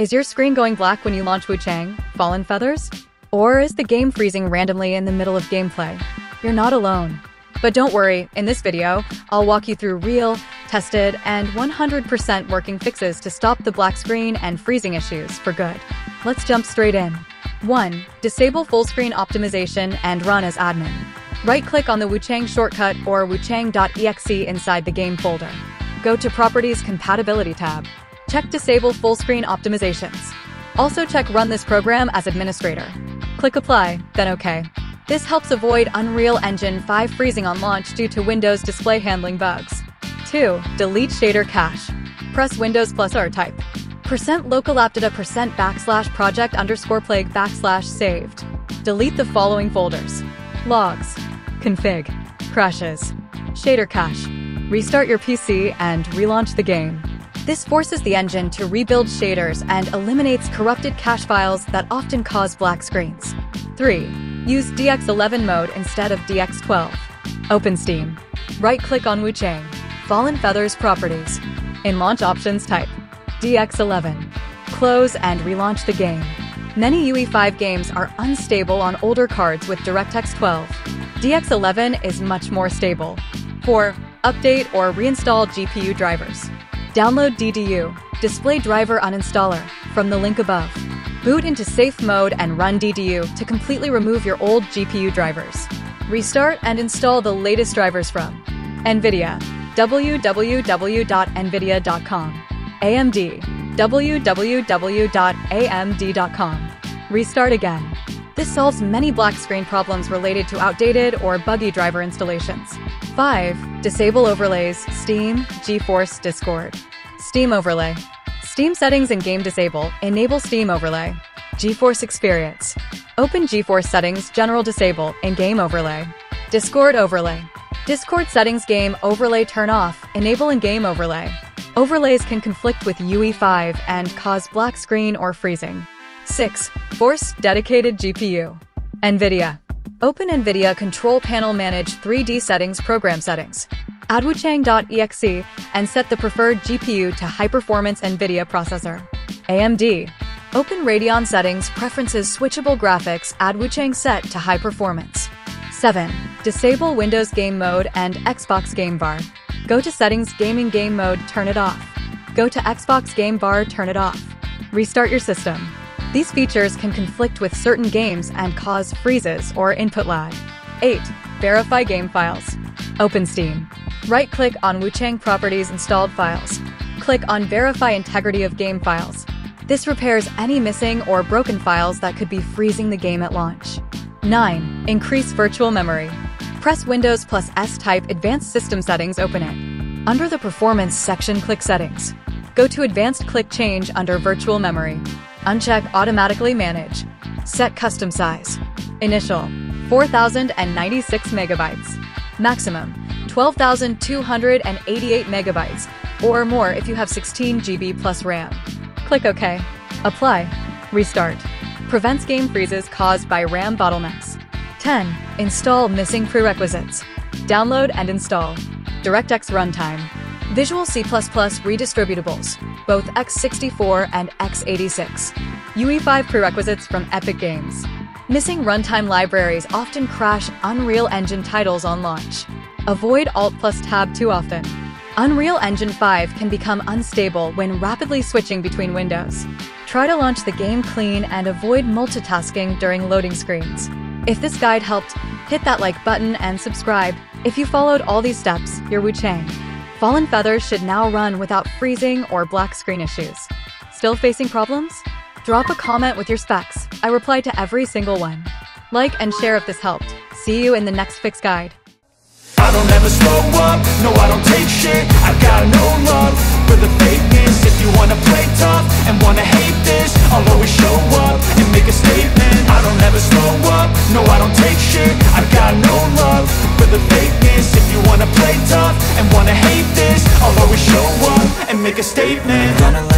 Is your screen going black when you launch Wuchang, Fallen Feathers? Or is the game freezing randomly in the middle of gameplay? You're not alone. But don't worry, in this video, I'll walk you through real, tested, and 100% working fixes to stop the black screen and freezing issues for good. Let's jump straight in. 1. Disable full screen optimization and run as admin. Right-click on the Wuchang shortcut or wuchang.exe inside the game folder. Go to Properties Compatibility tab. Check Disable Full Screen Optimizations. Also check Run this program as administrator. Click Apply, then OK. This helps avoid Unreal Engine 5 freezing on launch due to Windows display handling bugs. 2. Delete shader cache. Press Windows plus R type. Percent local appdata percent backslash project underscore plague backslash saved. Delete the following folders. Logs. Config. Crashes. Shader cache. Restart your PC and relaunch the game. This forces the engine to rebuild shaders and eliminates corrupted cache files that often cause black screens. 3. Use DX11 mode instead of DX12. Open Steam. Right-click on Wuchang. Fallen Feathers Properties. In Launch Options type DX11. Close and relaunch the game. Many UE5 games are unstable on older cards with DirectX 12. DX11 is much more stable. 4. Update or reinstall GPU drivers. Download DDU, Display Driver Uninstaller, from the link above. Boot into safe mode and run DDU to completely remove your old GPU drivers. Restart and install the latest drivers from NVIDIA, www.nvidia.com, AMD, www.amd.com. Restart again. This solves many black screen problems related to outdated or buggy driver installations. 5. Disable overlays, Steam, GeForce, Discord. Steam overlay. Steam settings and game disable. Enable Steam overlay. GeForce experience. Open GeForce settings, general disable, and game overlay. Discord overlay. Discord settings game overlay turn off, enable and game overlay. Overlays can conflict with UE5 and cause black screen or freezing. 6. Force dedicated GPU. NVIDIA. Open NVIDIA Control Panel Manage 3D Settings Program Settings add wuchang.exe and set the preferred GPU to high-performance NVIDIA processor. AMD. Open Radeon settings, preferences, switchable graphics, add Wuchang set to high performance. 7. Disable Windows Game Mode and Xbox Game Bar. Go to Settings Gaming Game Mode, turn it off. Go to Xbox Game Bar, turn it off. Restart your system. These features can conflict with certain games and cause freezes or input lag. 8. Verify game files. Open Steam. Right-click on Wuchang Properties installed files. Click on Verify integrity of game files. This repairs any missing or broken files that could be freezing the game at launch. 9. Increase virtual memory. Press Windows plus S type Advanced System Settings open it. Under the Performance section click Settings. Go to Advanced click Change under Virtual Memory. Uncheck Automatically Manage. Set Custom Size. Initial 4096 megabytes. Maximum 12,288 megabytes, or more if you have 16 GB plus RAM. Click OK. Apply. Restart. Prevents game freezes caused by RAM bottlenecks. 10. Install missing prerequisites. Download and install. DirectX Runtime. Visual C++ redistributables, both x64 and x86. UE5 prerequisites from Epic Games. Missing runtime libraries often crash Unreal Engine titles on launch. Avoid Alt plus Tab too often. Unreal Engine 5 can become unstable when rapidly switching between windows. Try to launch the game clean and avoid multitasking during loading screens. If this guide helped, hit that like button and subscribe. If you followed all these steps, you're Wuchang. Fallen Feathers should now run without freezing or black screen issues. Still facing problems? Drop a comment with your specs. I reply to every single one. Like and share if this helped. See you in the next fix guide. I don't ever slow up, no I don't take shit I got no love for the fakeness If you wanna play tough and wanna hate this I'll always show up and make a statement I don't ever slow up, no I don't take shit I got no love for the fakeness wanna play tough and wanna hate this I'll always show up and make a statement